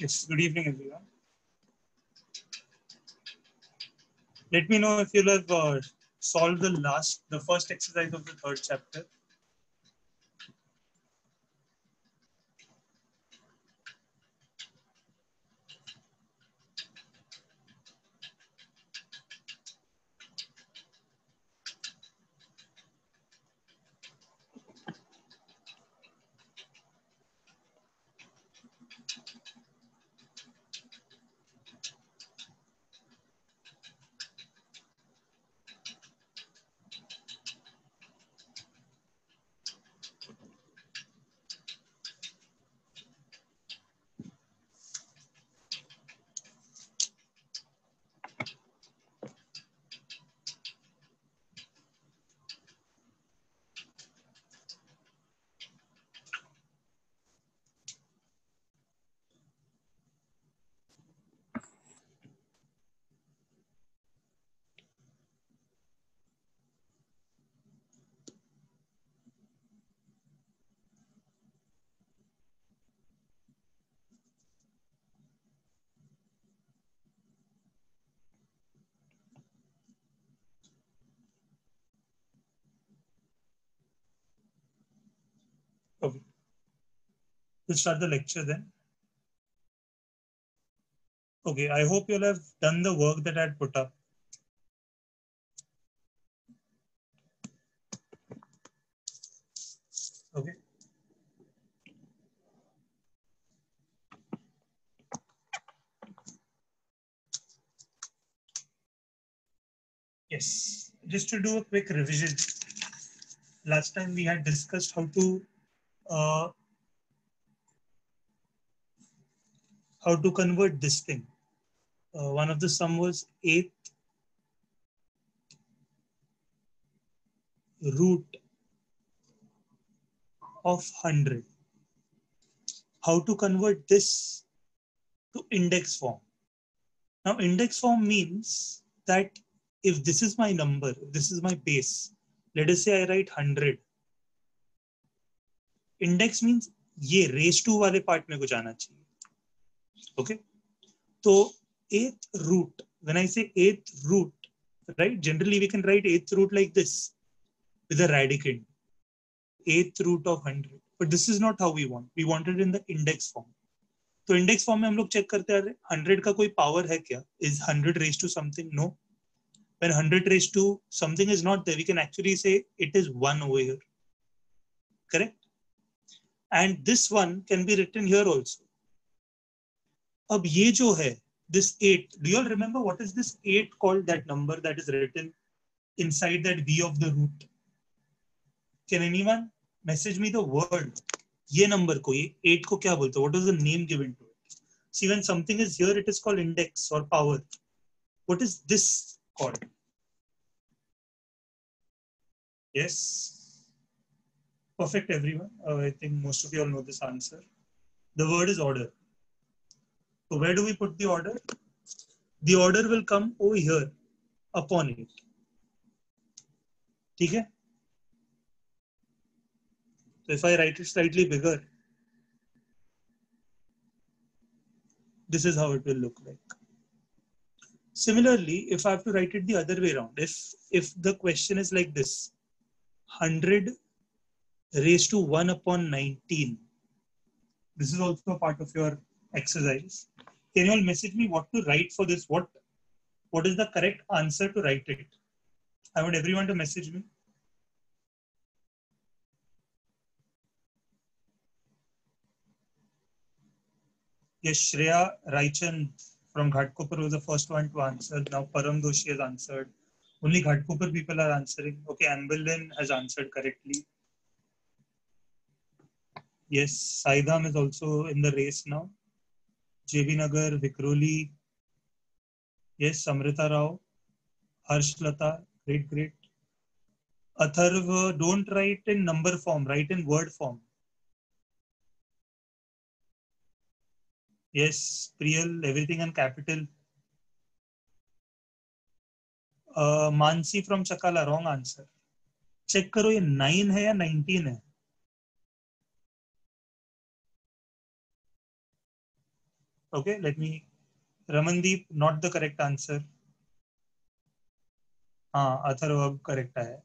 Yes, good evening, everyone. Let me know if you'll have uh, solved the last, the first exercise of the third chapter. Okay. We'll start the lecture then. Okay, I hope you'll have done the work that I had put up. Okay. Yes, just to do a quick revision. Last time we had discussed how to uh, how to convert this thing. Uh, one of the sum was eighth root of 100. How to convert this to index form. Now index form means that if this is my number, this is my base, let us say I write 100. Index means ये raise to वाले part में को जाना चाहिए okay तो एथ root when I say eighth root right generally we can write eighth root like this with a radicand eighth root of hundred but this is not how we want we wanted in the index form तो index form में हम लोग check करते हैं hundred का कोई power है क्या? Is hundred raise to something no when 100 raised to something is not there, we can actually say it is 1 over here. Correct? And this one can be written here also. अब ये जो है this 8 do you all remember what is this 8 called that number that is written inside that v of the root can anyone message me the word ये number को ये 8 को क्या बोलते what is the name given to it see when something is here it is called index or power what is this called yes perfect everyone uh, i think most of you all know this answer the word is order so where do we put the order? The order will come over here upon it. Okay? So if I write it slightly bigger, this is how it will look like. Similarly, if I have to write it the other way around, if if the question is like this, 100 raised to 1 upon 19, this is also part of your exercise. Can you all message me what to write for this? What what is the correct answer to write it? I want everyone to message me. Yes, Shreya Raichan from Ghatkopar was the first one to answer. Now Param Doshi has answered. Only Ghatkopar people are answering. Okay, Amberlin has answered correctly. Yes, Saidam is also in the race now. JB Nagar Vikhroli, yes, Amrita Rao Harshlata great great Atharva don't write in number form write in word form yes Priyal everything in capital Mansi from Chakala wrong answer check करो ये nine है या nineteen है? Okay, let me. Ramandeep, not the correct answer. ha Atharva atharva correct hai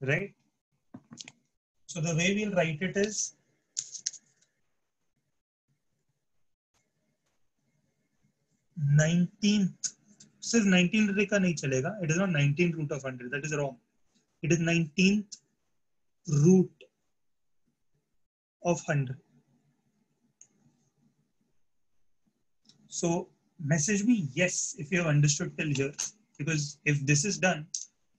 right so the way we'll write it is सिर्फ़ nineteen root का नहीं चलेगा it is not nineteen root of hundred that is wrong it is nineteen root of hundred So message me yes if you have understood till here because if this is done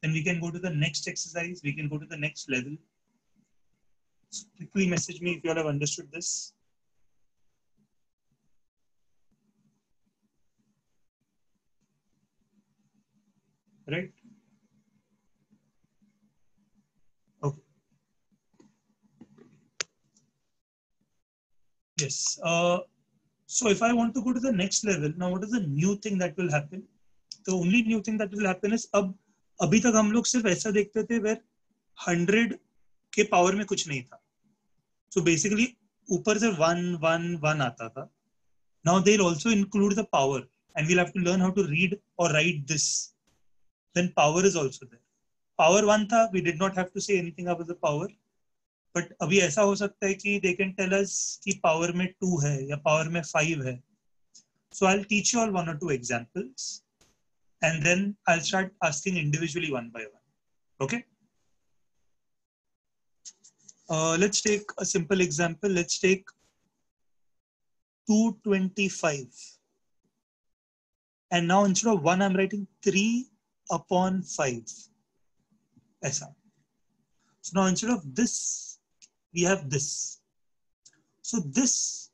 then we can go to the next exercise we can go to the next level. So quickly message me if you all have understood this. Right? Okay. Yes uh so if I want to go to the next level, now what is the new thing that will happen? The only new thing that will happen is अब अभी तक हम लोग सिर्फ़ ऐसा देखते थे where hundred के पावर में कुछ नहीं था। सो so बेसिकली ऊपर से वन वन वन आता था। Now they also include the power and we'll have to learn how to read और write this then power is also there power one था we did not have to say anything about the power but अभी ऐसा हो सकता है कि they can tell us कि power में टू है या पावर में फाइव है। So I teach you all one और two examples and then I start asking individually one by one okay let's take a simple example let's take two twenty five and now instead of one I am writing three upon five ऐसा now instead of this we have this. So this,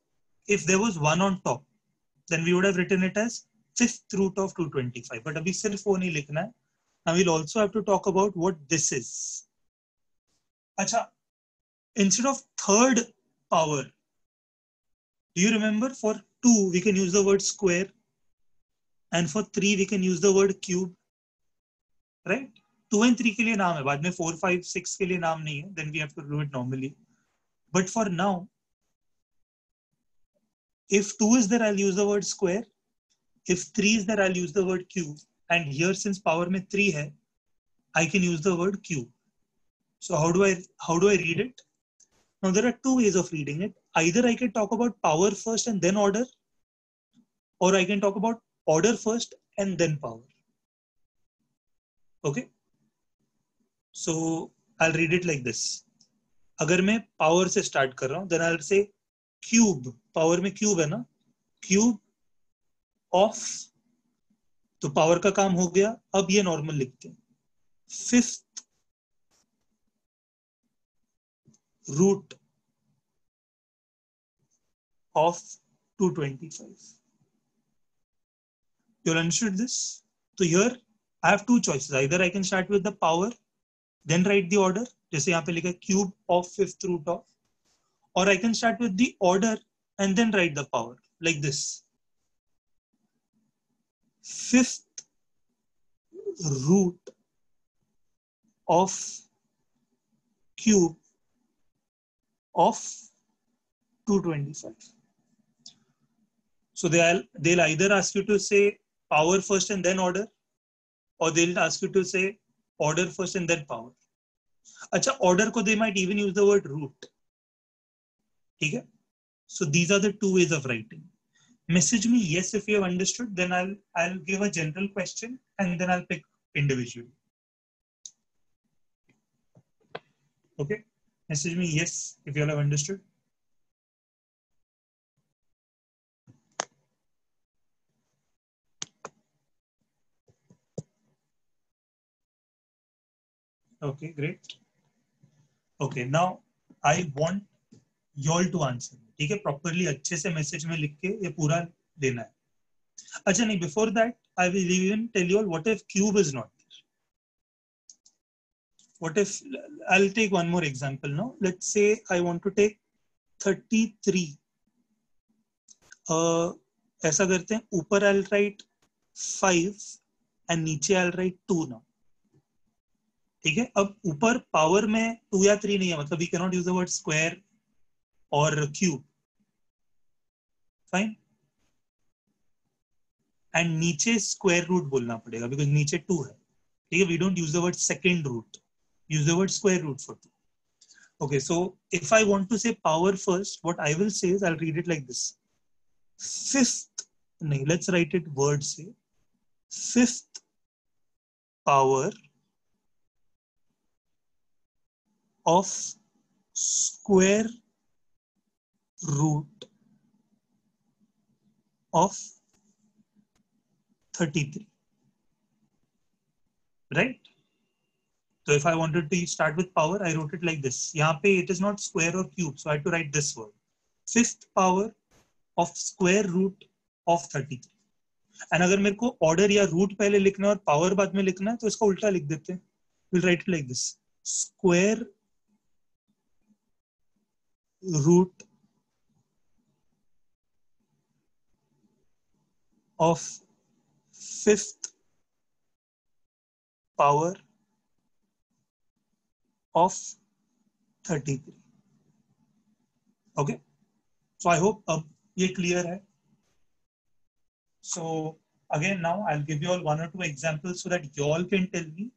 if there was one on top, then we would have written it as fifth root of 225. But abhi sirf wo nahi likhna hai. Now we'll also have to talk about what this is. Acha, instead of third power, do you remember for 2 we can use the word square and for 3 we can use the word cube, right? 2 and 3 के लिए नाम है बाद में 4, 5, 6 के लिए नाम नहीं है then we have to do it normally. But for now, if 2 is there, I'll use the word square. If 3 is there, I'll use the word cube. And here, since power mein 3 hai, I can use the word cube. So how do I how do I read it? Now there are two ways of reading it. Either I can talk about power first and then order, or I can talk about order first and then power. Okay. So I'll read it like this. अगर मैं power से start कर रहा हूँ then say cube power में cube है ना? Cube of तो पावर का काम हो गया, अब ये नॉर्मल लिखते हैं। Fifth root of 225 you understood this तो here I have two choices I can start with the power then write the order जैसे यहाँ पे लिखा cube of fifth root of और I can start with the order and then write the power like this fifth root of cube of 225. So they'll they'll either ask you to say power first and then order, or they'll ask you to say order first and then power. Order ko they might even use the word root. Okay? So these are the two ways of writing. Message me yes if you have understood, then I'll I'll give a general question and then I'll pick individually. Okay? Message me yes if you all have understood. Okay great. Okay now I want y'all to answer ठीक है properly अच्छे से message में लिख के ये पूरा देना है। अच्छा नहीं before that I will even tell you what if cube is not what if i'll take one more example now. Let's say i want to take 33 uh, ऐसा करते हैं ऊपर आई राइट 5 एंड नीचे आई राइट 2 नाउ ठीक है? अब ऊपर power में टू या थ्री नहीं है मतलब we cannot use the word square और क्यूब फाइन एंड नीचे स्क्वायर रूट बोलना पड़ेगा बिकॉज़ नीचे टू है। ठीक है? We don't use the word second root use the word square root for two power first what i will say is i'll read it like this. Fifth no, let's write it word say fifth power of square root of 33 right so if i wanted to start with power i wrote it like this yahan pe it is not square or cube so i had to write this word fifth power of square root of 33 and अगर मेरे को order या root पहले लिखना है और power बाद में लिखना है तो इसका उल्टा लिख देते हैं will write like this square root of fifth power of 33 okay? So i hope um, ab ye clear hai so again now i'll give you all one or two examples so that you all can tell me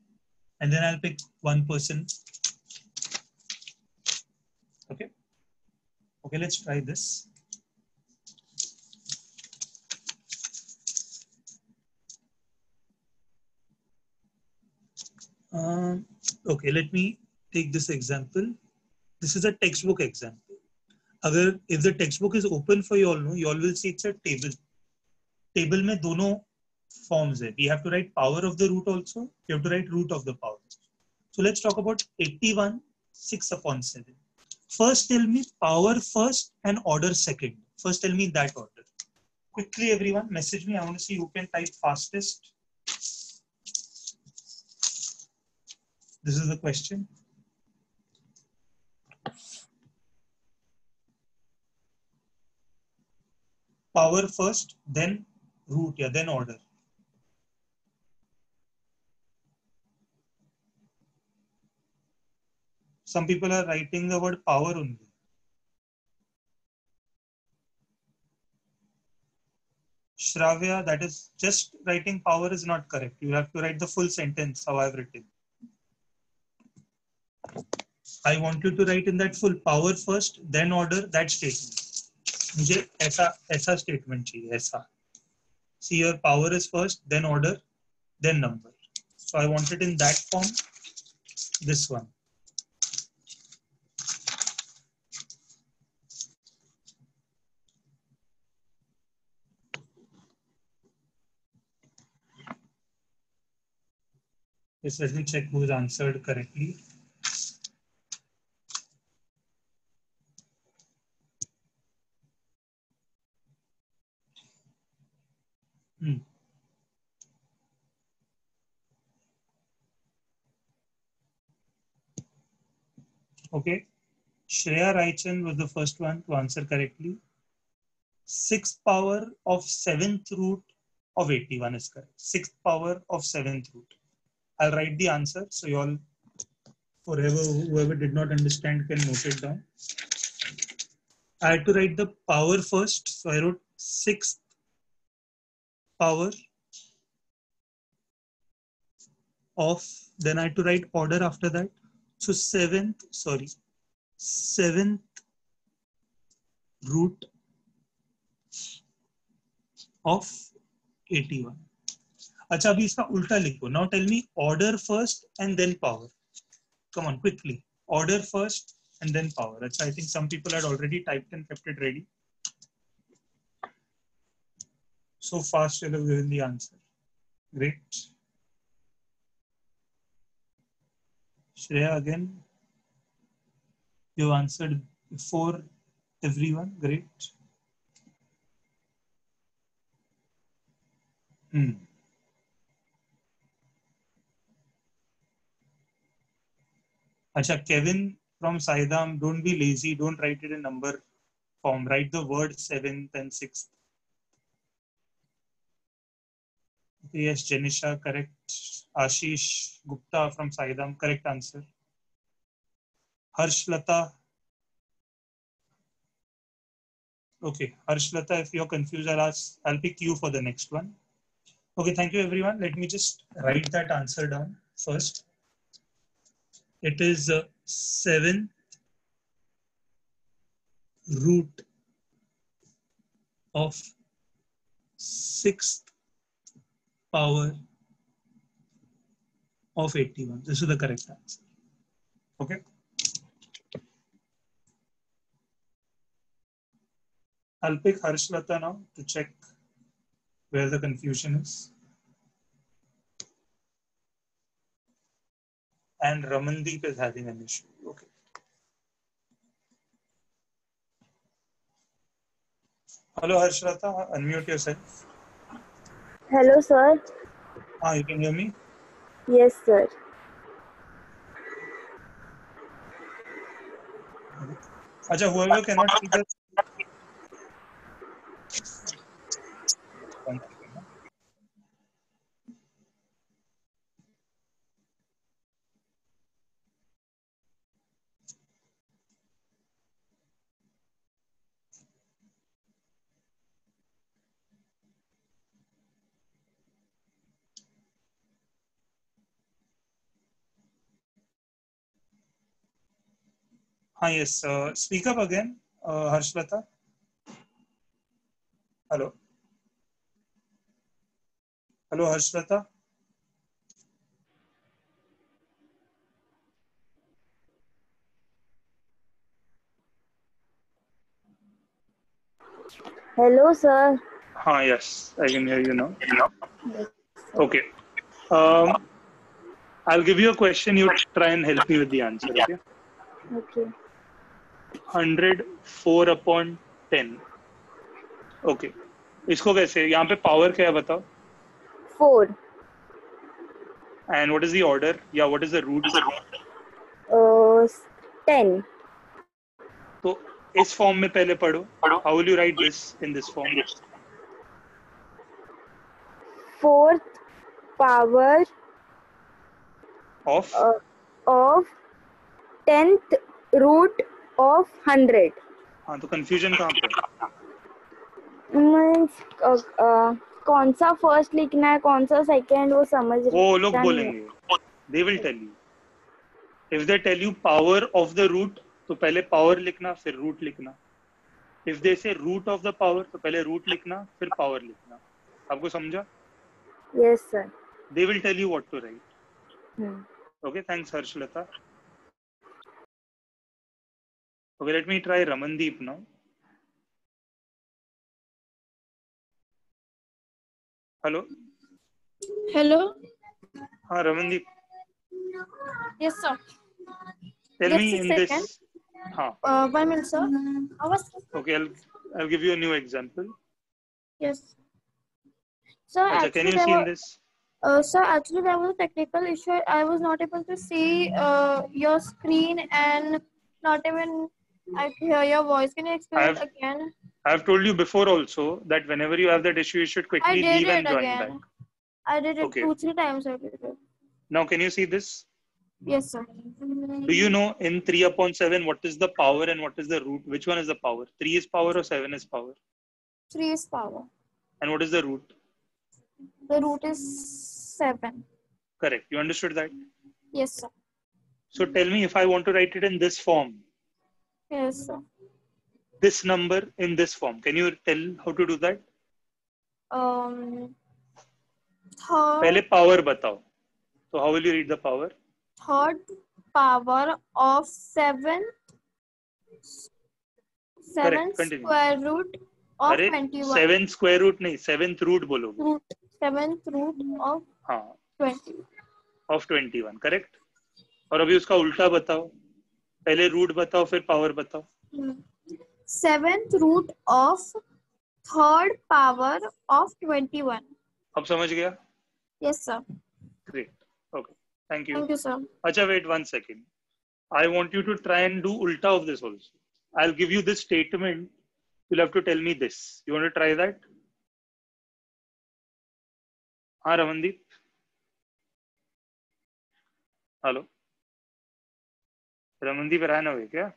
and then i'll pick one person okay let's try this Um, okay, let me take this example. This is a textbook example. Agar, if the textbook is open for you all, know, you all will see it's a table. Table में दोनों forms है. We have to write power of the root also. We have to write root of the power. So let's talk about 81 6 upon 7. First tell me power first and order second. First tell me that order. Quickly everyone message me. I want to see who can type fastest. This is the question. Power first, then root, yeah, then order. Some people are writing the word power only. Shravya, that is just writing power is not correct. You have to write the full sentence how I've written. I want you to write in that full power first, then order that statement. मुझे ऐसा ऐसा statement चाहिए ऐसा. See your power is first, then order, then number. So I want it in that form. This Yes, let me check who's answered correctly. Hmm. Okay. Shreya Raichan was the first one to answer correctly. Sixth power of seventh root of 81 is correct. Sixth power of seventh root. I'll write the answer so you all, forever, whoever did not understand can note it down. I had to write the power first. So I wrote sixth power of, then I had to write order after that. So seventh, sorry, seventh root of 81. अच्छा अभी इसका उल्टा लिखो। Now tell me order first and then power come on quickly order first and then power अच्छा I think some people had already typed and kept ready so fast चलो given the answer great Shreya again you answered before everyone great hmm. Acha, Kevin from Saidam, don't be lazy. Don't write it in number form. Write the word seventh and sixth. Yes, Janisha, correct. Ashish Gupta from Saidam, correct answer. Harshlata. Okay, Harshlata, if you're confused, I'll ask, I'll pick you for the next one. Okay, thank you everyone. Let me just write that answer down first. It is uh, 7 root of sixth power of 81. This is the correct answer. Okay. I'll pick Harshlata now to check where the confusion is. And Ramandeep is having an issue. Okay. Hello, Harshlata. Unmute yourself. Hello, sir. Ah, you can hear me? Yes, sir. Acha, whoever cannot see the Hi, yes. Uh, speak up again, uh, Harshlata. Hello. Hello, Harshlata. Hello, sir. Hi, yes, I can hear you now. Okay. Um, I'll give you a question. You try and help me with the answer. Okay. Okay. 104 upon 10. Okay. इसको कैसे? यहाँ पे power क्या है बताओ? Four and what is the order या what is the root ten. तो इस फॉर्म में पहले पढ़ो। How will you write this in this form fourth power of uh, of tenth of hundred. हाँ तो कंफ्यूजन कहाँ पे uh, कौन सा फ़र्स्ट लिखना है कौन सा सेकंड वो समझ वो लोग बोलेंगे they will tell you if they tell you power of the root तो पहले पावर लिखना फिर रूट लिखना if they say root of the power तो पहले रूट लिखना फिर पावर लिखना आपको समझा Yes, sir. They will tell you what to write. Okay, thanks, Harshlata. Okay, let me try Ramandeep now. Hello. Hello. हाँ Ramandeep, Yes, sir. tell Just me in second. this. हाँ, Uh, one minute, sir. Was okay, I'll I'll give you a new example. yes. Sir, Acha, actually, can you there see in were, this? uh, sir, actually there was a technical issue. I was not able to see uh, your screen and not even I hear your voice. Can you explain it I've- again? I've told you before also that whenever you have that issue, you should quickly leave and join again. back. I did it Okay. two, three times. I did it. Now, can you see this? Yes, sir. Do you know in 3 upon 7 what is the power and what is the root? Which one is the power? 3 is power or 7 is power? Three is power. And what is the root? The root is seven. Correct. You understood that? Yes, sir. So tell me if I want to write it in this form, Yes, sir. this number in this form. Can you tell how to do that? Um, third. पहले power बताओ. So how will you read the power? third power of seven seven square root of 21 seven square root नहीं seventh root बोलोगे. seventh root of हाँ 20 of 21 correct. और अभी उसका उल्टा बताओ. पहले रूट बताओ फिर पावर बताओ। Seventh root of third power of twenty one अब समझ गया? Yes sir thank you sir अच्छा wait one second I want you to try and do उल्टा of this also I give you this statement you have to tell me this you want to try that हाँ Ramandeep hello Ramandeep Rana हुए क्या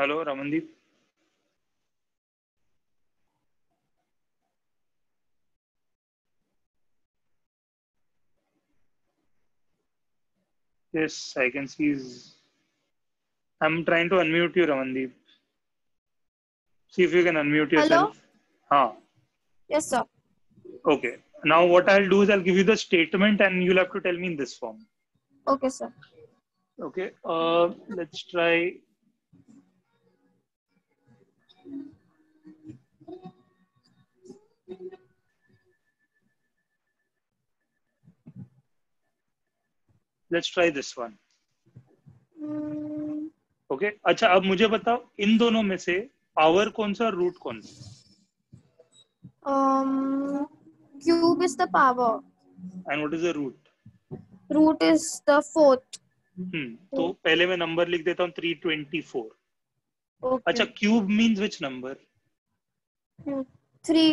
hello Ramandeep Yes, I can see. His... I'm trying to unmute you, Ramandeep. See if you can unmute yourself. Hello? Haan. Yes, sir. Okay. Now what I'll do is I'll give you the statement and you'll have to tell me in this form. Okay, sir. Okay. Uh, let's try. Let's try this one. Hmm. Okay अच्छा अब मुझे बताओ इन दोनों में से power कौन सा root कौन सा Um, cube is the power. And what is the root Root is the fourth. हम्म तो पहले मैं नंबर लिख देता हूँ 324 Okay. अच्छा cube means which number Hmm. Three.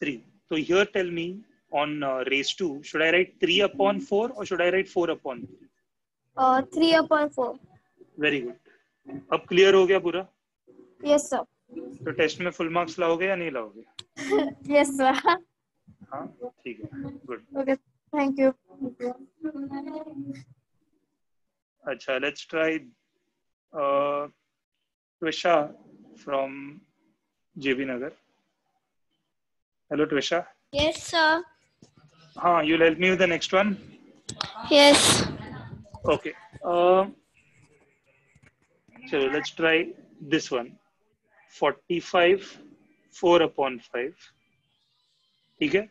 3 so here tell me on uh, raise 2 should i write 3 upon 4 or should i write 4 upon 3 Uh, three upon four. Very good अब clear हो गया पूरा Yes, sir. तो test में full marks लाओगे या नहीं लाओगे yes, sir. हाँ ठीक है गुड okay. Thank you. अच्छा let's try Twisha from JB Nagar hello Twisha Yes, sir. हाँ you help me with the next one Yes. Okay. Uh, so let's try this one. 45, four upon five ठीक है?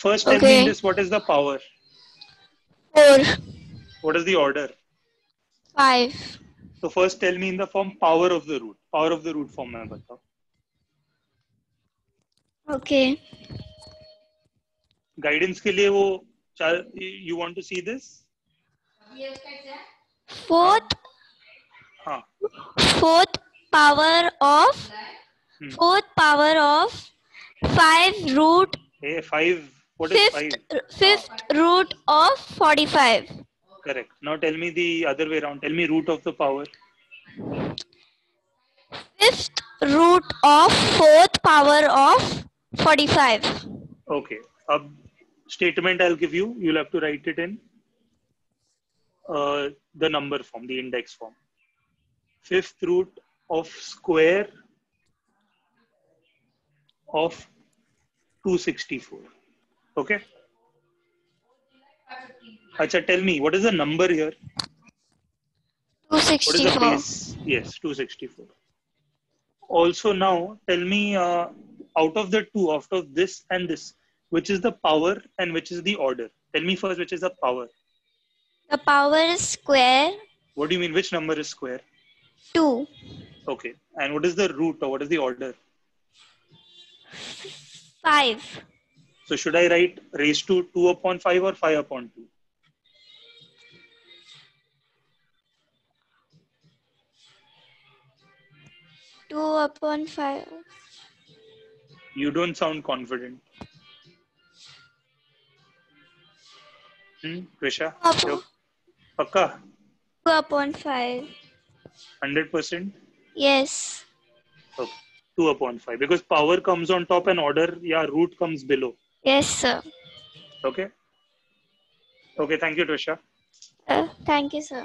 First this what is the power four what is the order five तो first tell me in the form power of the root power of the root form में बताओ okay guidance के लिए वो चार you want to see this fourth हाँ। Fourth power of Hmm. Fourth power of. Five root. Hey, five. What is Fifth. five? Fifth root of forty-five. Correct. Now tell me the other way around. Tell me root of the power. Fifth root of fourth power of forty-five. Okay. A statement I'll give you. You'll have to write it in uh, the number form, the index form. Fifth root of square of 264. Okay. Acha, tell me, what is the number here? Two What is the base? Yes, 264. Also now, tell me uh, out of the two, out of this and this, which is the power and which is the order? Tell me first, which is the power? The power is square. What do you mean? Which number is square? Two. Okay. And what is the root or what is the order? Five. So should I write raised to 2 upon 5 or 5 upon 2? Two upon five. You don't sound confident. Hmm, Krisha? Upon- Pakka? Two upon five. 100%? Yes. Okay. 2 upon 5. Because power comes on top and order, yeah, root comes below. Yes, sir. Okay? Okay, thank you, Trisha. Uh, thank you, sir.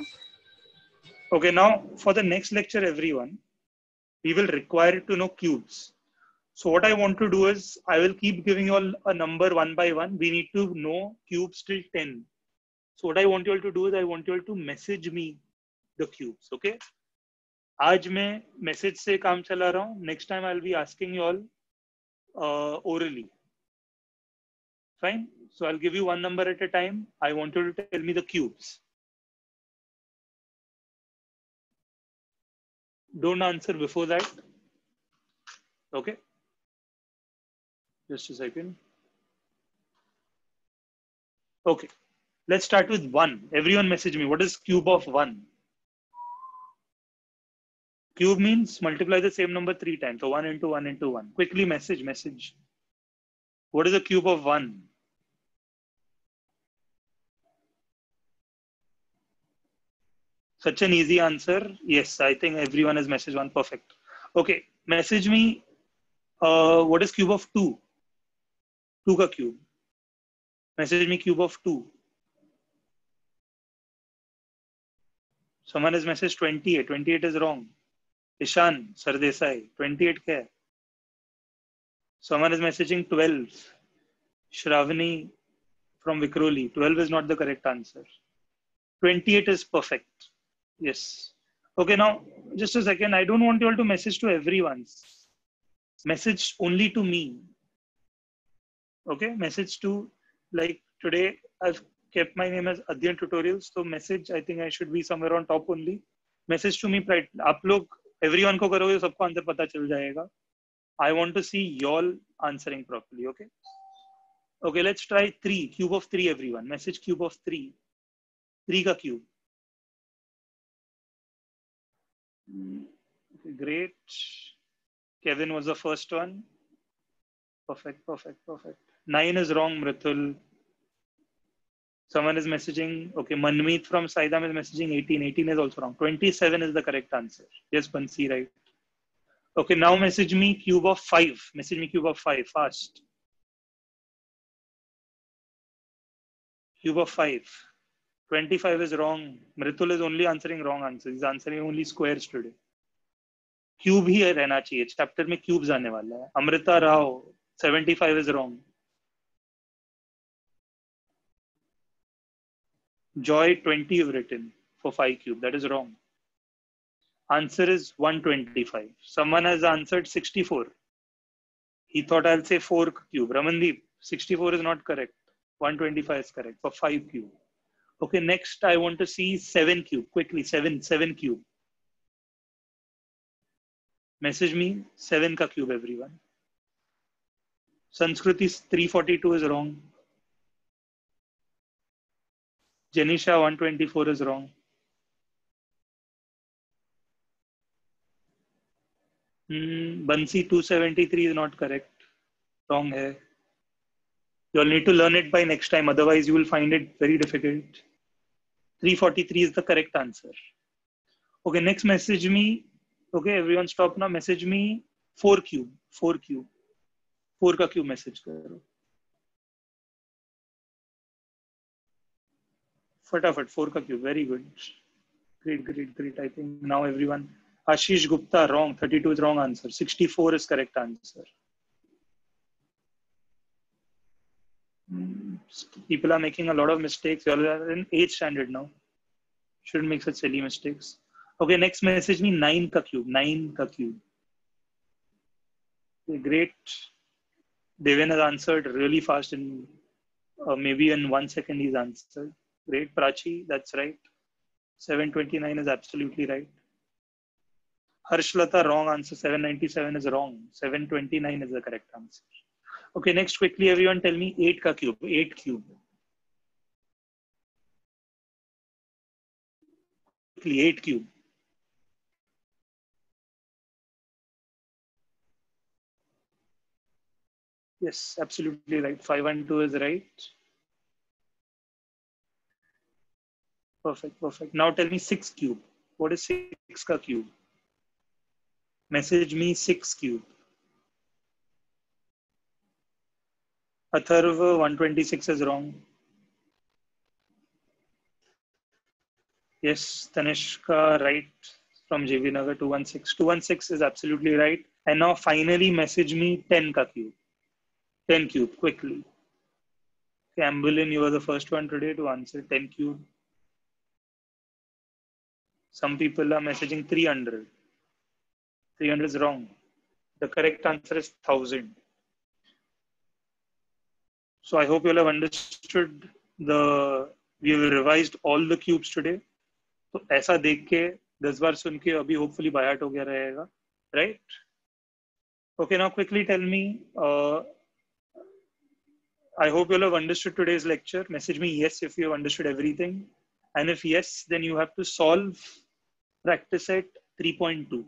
Okay, now for the next lecture, everyone, we will require to know cubes. So what I want to do is I will keep giving you all a number one by one. We need to know cubes till 10. So what I want you all to do is I want you all to message me the cubes. Okay? आज मैं message से काम चला रहा हूँ next time I be asking you all orally fine so i'll give you one number at a time i want you to tell me the cubes don't answer before that okay just a second okay let's start with one everyone message me what is cube of one cube means multiply the same number three times so one into one into one quickly message message what is the cube of one Such an easy answer. Yes, I think everyone has messaged one. Perfect. Okay, message me. Uh, what is cube of two? Two ka cube. Message me cube of two. Someone has messaged 28. 28 is wrong. Ishan Sardesai, 28K. Someone is messaging 12. Shravani from Vikhroli, 12 is not the correct answer. 28 is perfect. Yes. Okay, now just a second. I don't want you all to message to everyone. Message only to me. Okay, message to like today. I've kept my name as Adhyayan Tutorials. So message, I think I should be somewhere on top only. Message to me, right? आप everyone को करोगे तो सबको answer पता चल जाएगा। I want to see y'all answering properly okay okay let's try three cube of three everyone message cube of three three का cube great Kevin was the first one perfect perfect perfect nine is wrong Mritul. Someone is messaging. Okay, Manmeet from Saidam is messaging 18. 18 is also wrong. 27 is the correct answer. Yes, Bansi, right. Okay, now message me cube of five. Message me cube of five fast. Cube of five. 25 is wrong. Mritul is only answering wrong answers. He's answering only squares today. Cube ही है रहना चाहिए chapter में cubes आने वाला है Amrita Rao 75 is wrong. Joy 20 you've written for 5 cube. That is wrong. Answer is 125. Someone has answered 64. He thought I'll say 4 cube. Ramandeep, 64 is not correct. 125 is correct for 5 cube. Okay, next I want to see 7 cube. Quickly, 7, 7 cube. Message me 7 ka cube, everyone. Sanskriti 342 is wrong. Janisha 124 is wrong. Hmm, Bansi 273 is not correct. Wrong hai. You'll need to learn it by next time, otherwise, you will find it very difficult. 343 is the correct answer. Okay, next message me. Okay, everyone stop now. Message me 4 cube. 4 cube. 4 का cube message करो. Fatafat, 4 ka cube. Very good. Great, great, great. I think now everyone. Ashish Gupta, wrong. 32 is wrong answer. 64 is correct answer. People are making a lot of mistakes. You all are in 8th standard now. Shouldn't make such silly mistakes. Okay, next message me 9 ka cube. 9 ka cube. Great. Devin has answered really fast and uh, maybe in one second he's answered. Great, Prachi, that's right. 729 is absolutely right. Harshlata, wrong answer. 797 is wrong. 729 is the correct answer. Okay, next quickly, everyone tell me 8 ka cube. 8 cube. Quickly, 8 cube. Yes, absolutely right. 512 is right. Perfect, perfect. Now tell me 6 cube. What is 6 ka cube? Message me 6 cube. Atharva 126 is wrong. Yes, Tanishka, right from JB Nagar 216. 216 is absolutely right. And now finally message me 10 ka cube. 10 cube, quickly. Camberlin, you were the first one today to answer 10 cube. Some people are messaging 300. 300 is wrong. The correct answer is 1000. So I hope you all have understood the, we have revised all the cubes today. तो ऐसा देख के दस बार सुन के अभी hopefully बायाट हो गया रहेगा right okay now quickly tell me I hope you all have understood today's lecture. Message me yes if you have understood everything. And if yes, then you have to solve practice set 3.2.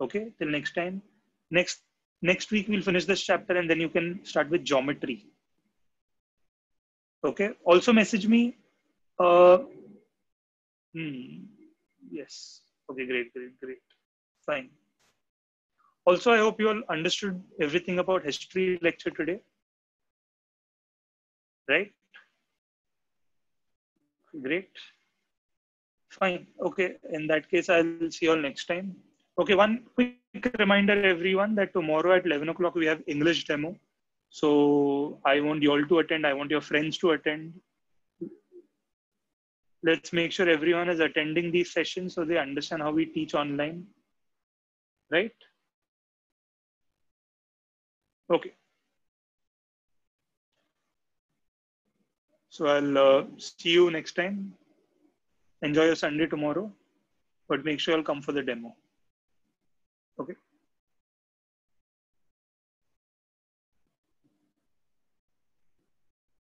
Okay, till next time. Next next week we'll finish this chapter and then you can start with geometry. Okay. Also message me. Uh, hmm, Yes. Okay, great, great, great. Fine. Also, I hope you all understood everything about history lecture today. Right? Great. Fine. Okay. In that case, I'll see you all next time. Okay. One quick reminder, everyone, that tomorrow at 11 o'clock we have English demo. So I want you all to attend. I want your friends to attend. Let's make sure everyone is attending these sessions so they understand how we teach online. Right? Okay. So I'll uh, see you next time. Enjoy your Sunday tomorrow, but make sure you'll come for the demo. Okay.